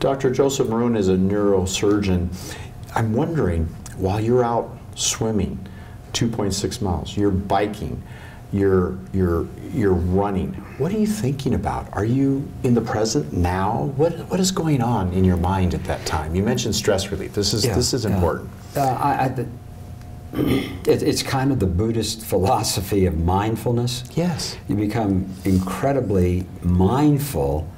Dr. Joseph Maroon is a neurosurgeon. I'm wondering, while you're out swimming 2.6 miles, you're biking, you're, you're, you're running, what are you thinking about? Are you in the present now? What, what is going on in your mind at that time? You mentioned stress relief. This is, Yeah, this is important. Uh, I, I, the- it, it's kind of the Buddhist philosophy of mindfulness. Yes. You become incredibly mindful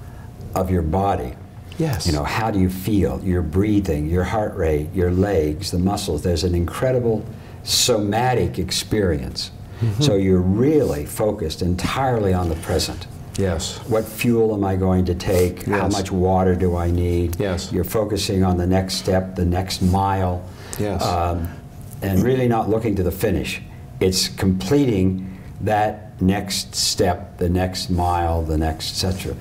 of your body. Yes. You know, how do you feel? Your breathing, your heart rate, your legs, the muscles. There's an incredible somatic experience. Mm-hmm. So you're really focused entirely on the present. Yes. What fuel am I going to take? How much water do I need? Yes. You're focusing on the next step, the next mile. Yes. Um, and really not looking to the finish. It's completing that next step, the next mile, the next, etc.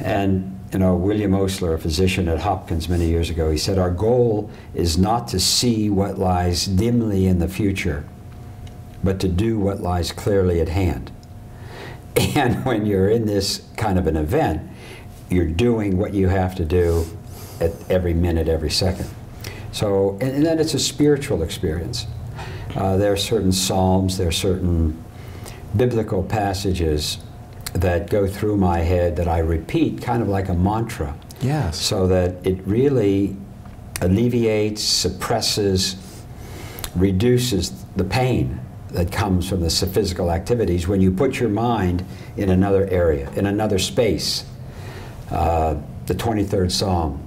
And you know, William Osler, a physician at Hopkins many years ago, he said, Our goal is not to see what lies dimly in the future, but to do what lies clearly at hand. And when you're in this kind of an event, you're doing what you have to do at every minute, every second. So, and, and then it's a spiritual experience. Uh, there are certain psalms, there are certain biblical passages that go through my head that I repeat kind of like a mantra Yes. so that it really alleviates, suppresses, reduces the pain that comes from the physical activities when you put your mind in another area, in another space. Uh, the 23rd Psalm,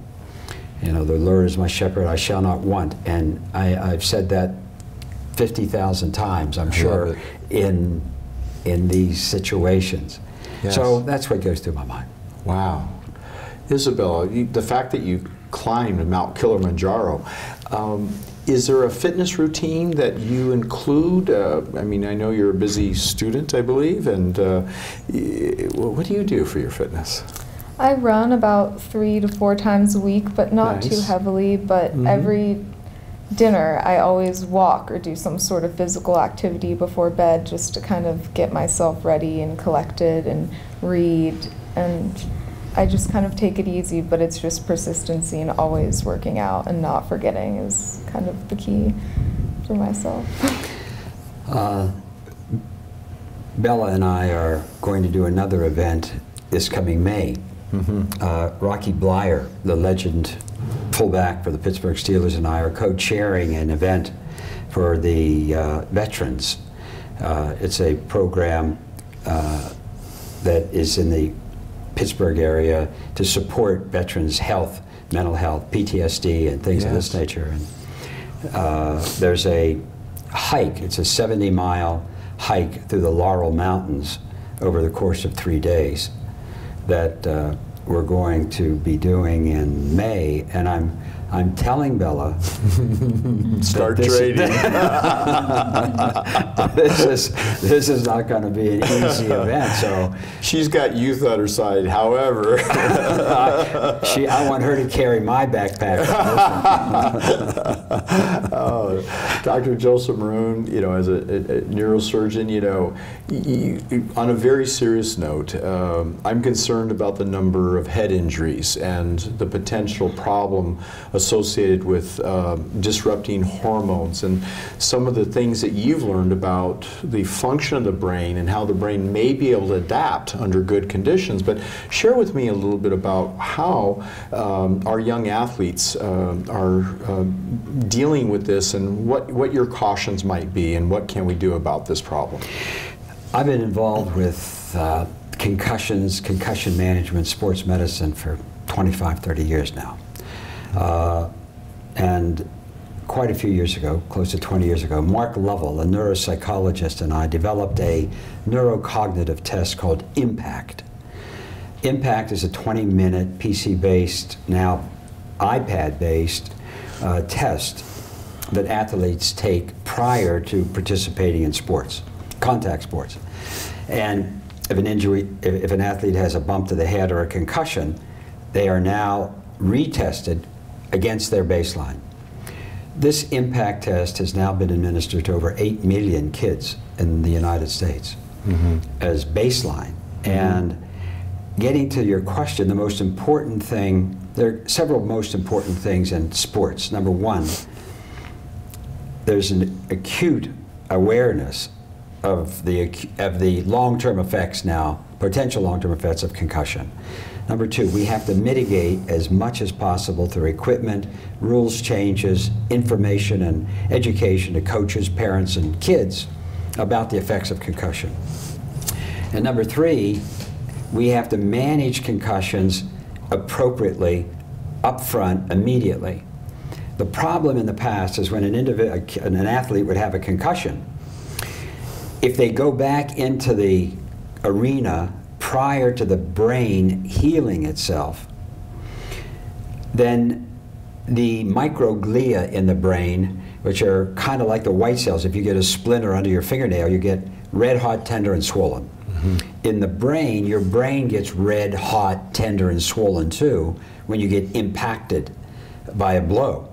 you know, the Lord is my shepherd, I shall not want. And I, I've said that 50,000 times, I'm sure, in, in these situations. Yes. So that's what goes through my mind. Wow. Isabella, you, the fact that you climbed Mount Kilimanjaro, um, is there a fitness routine that you include? Uh, I mean, I know you're a busy student, I believe, and uh, y- what do you do for your fitness? I run about three to four times a week, but not too heavily. But Mhm. every dinner, I always walk or do some sort of physical activity before bed just to kind of get myself ready and collected and read. And I just kind of take it easy, but it's just persistency and always working out and not forgetting is kind of the key for myself. Uh, Bella and I are going to do another event this coming May. Uh, Rocky Bleier, the legend fullback for the Pittsburgh Steelers, and I are co-chairing an event for the uh, veterans. Uh, it's a program uh, that is in the Pittsburgh area to support veterans' health, mental health, PTSD, and things of this nature. And uh, there's a hike. It's a 70 mile hike through the Laurel Mountains over the course of three days that uh, we're going to be doing in May. And I'm, I'm telling Bella. Start this- trading. this, is, this is not going to be an easy event. So She's got youth on her side. However, I, she, I want her to carry my backpack. on this one. oh, Dr. Joseph Maroon, you know, as a, a, a neurosurgeon, you know, y- y- on a very serious note, um, I'm concerned about the number of head injuries and the potential problem associated with um, disrupting hormones and some of the things that you've learned about the function of the brain and how the brain may be able to adapt under good conditions. But share with me a little bit about how um, our young athletes um are um, dealing with this and what, what your cautions might be and what can we do about this problem. I've been involved with uh, concussions, concussion management, sports medicine for 25, 30 years now. Uh, and quite a few years ago, close to 20 years ago, Mark Lovell, a neuropsychologist, and I developed a neurocognitive test called IMPACT. IMPACT is a 20 minute PC based, now iPad based uh, test that athletes take prior to participating in sports, contact sports. And if an injury, if, if an athlete has a bump to the head or a concussion, they are now retested against their baseline. This impact test has now been administered to over 8 million kids in the United States mm-hmm. as baseline. And getting to your question, the most important thing, there are several most important things in sports. Number one, there's an acute awareness of the, of the long-term effects now, potential long-term effects of concussion. Number two, we have to mitigate as much as possible through equipment, rules changes, information and education to coaches, parents, and kids about the effects of concussion. And number three, we have to manage concussions appropriately up front immediately. The problem in the past is when an, an athlete would have a concussion, if they go back into the arena prior to the brain healing itself, then the microglia in the brain, which are kind of like the white cells, if you get a splinter under your fingernail, you get red hot, tender, and swollen. Mm -hmm. In the brain, your brain gets red hot, tender, and swollen too when you get impacted by a blow.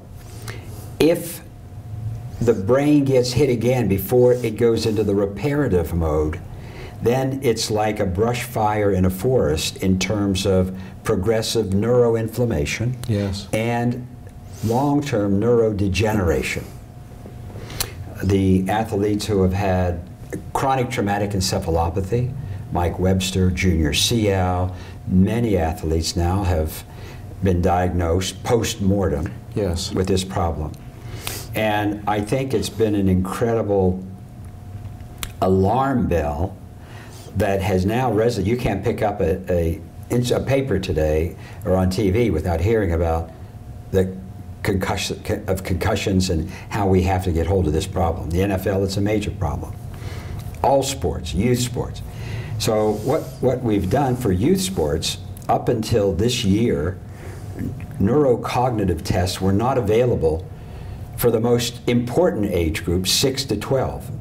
If the brain gets hit again before it goes into the reparative mode, then it's like a brush fire in a forest in terms of progressive neuroinflammation yes. and long-term neurodegeneration. The athletes who have had chronic traumatic encephalopathy, Mike Webster, Junior Seau, many athletes now have been diagnosed post-mortem yes. with this problem. And I think it's been an incredible alarm bell that has now resonated. You can't pick up a, a, a, paper today or on TV without hearing about the concussion, of concussions and how we have to get hold of this problem. The NFL, it's a major problem. All sports, youth sports. So what, what we've done for youth sports up until this year, neurocognitive tests were not available for the most important age group, 6 to 12.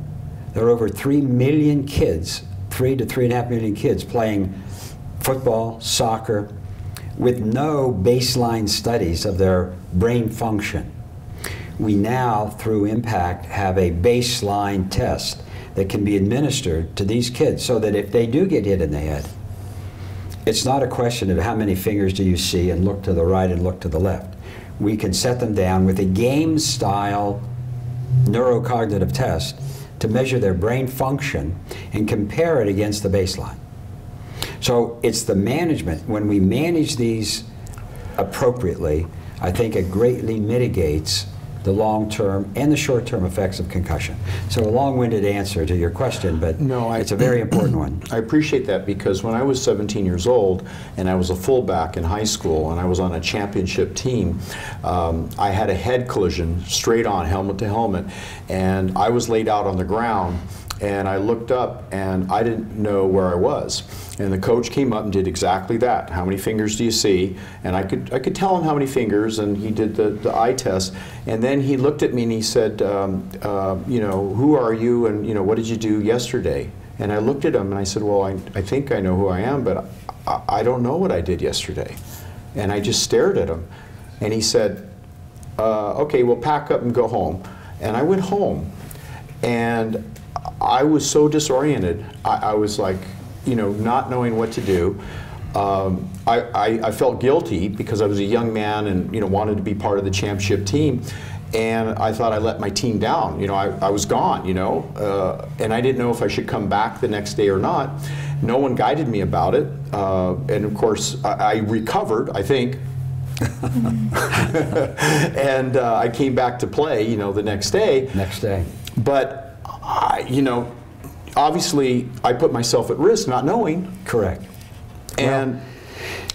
There are over 3 million kids, 3 to 3.5 million kids playing football, soccer, with no baseline studies of their brain function. We now, through IMPACT, have a baseline test that can be administered to these kids so that if they do get hit in the head, it's not a question of how many fingers do you see and look to the right and look to the left we can set them down with a game style neurocognitive test to measure their brain function and compare it against the baseline. So it's the management. When we manage these appropriately, I think it greatly mitigates the long-term and the short-term effects of concussion. So a long-winded answer to your question, but no, I, it's a very important one. I appreciate that because when I was 17 years old and I was a fullback in high school and I was on a championship team, um, I had a head collision straight on, helmet to helmet, and I was laid out on the ground and I looked up and I didn't know where I was. And the coach came up and did exactly that. How many fingers do you see? And I could, I could tell him how many fingers, and he did the, the eye test. And then he looked at me and he said, um, uh, you know, who are you and, you know, what did you do yesterday? And I looked at him and I said, well, I, I think I know who I am, but I, I don't know what I did yesterday. And I just stared at him. And he said, uh, okay, well, pack up and go home. And I went home. And I was so disoriented. I, I was like, you know, not knowing what to do. Um, I, I, I, felt guilty because I was a young man and you know wanted to be part of the championship team, and I thought I let my team down. You know, I, I was gone. You know, uh, and I didn't know if I should come back the next day or not. No one guided me about it, uh, and of course I, I recovered. I think. and uh, I came back to play, you know, the next day. Next day. But I, you know, obviously I put myself at risk not knowing. Correct. And well,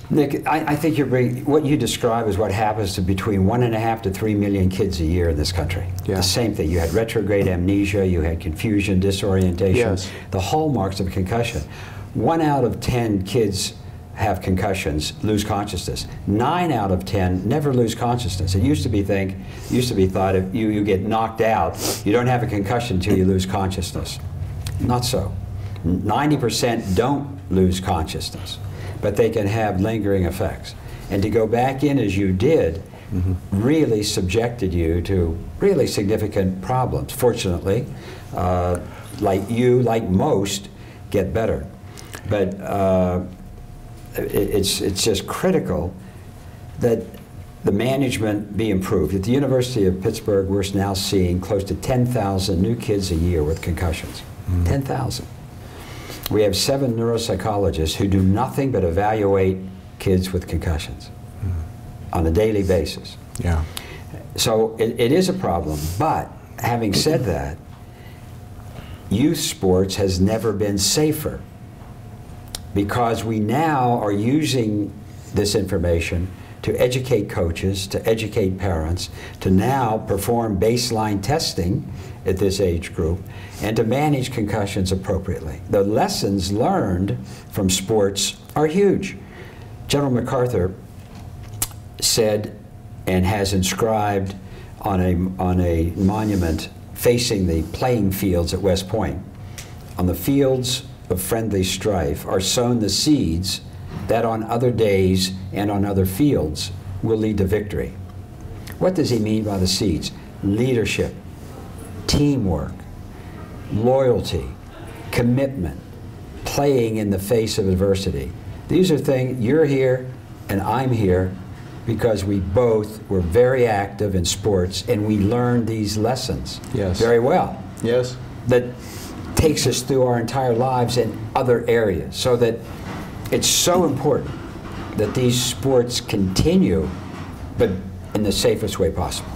Nick, I, I, think you're bringing, what you describe is what happens to between one and a half to three million kids a year in this country. Yeah. The same thing. You had retrograde amnesia, you had confusion, disorientation, yes. the hallmarks of concussion. One out of ten kids have concussions lose consciousness. Nine out of ten never lose consciousness. It used to be think, used to be thought if you, you get knocked out, you don't have a concussion until you lose consciousness. Not so. 90% don't lose consciousness, but they can have lingering effects. And to go back in as you did mm -hmm. really subjected you to really significant problems. Fortunately, uh, like you, like most, get better. But uh, it's, it's just critical that the management be improved. At the University of Pittsburgh, we're now seeing close to 10,000 new kids a year with concussions. Mm-hmm. 10,000. We have seven neuropsychologists who do nothing but evaluate kids with concussions mm-hmm. on a daily basis. Yeah. So it, it is a problem. But having said that, youth sports has never been safer because we now are using this information to educate coaches, to educate parents, to now perform baseline testing at this age group, and to manage concussions appropriately. The lessons learned from sports are huge. General MacArthur said and has inscribed on a, on a monument facing the playing fields at West Point. On the fields of friendly strife are sown the seeds that on other days and on other fields will lead to victory. What does he mean by the seeds? Leadership, teamwork, loyalty, commitment, playing in the face of adversity. These are things, you're here and I'm here because we both were very active in sports and we learned these lessons Yes. very well. Yes. That takes us through our entire lives in other areas. So that it's so important that these sports continue, but in the safest way possible.